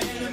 flying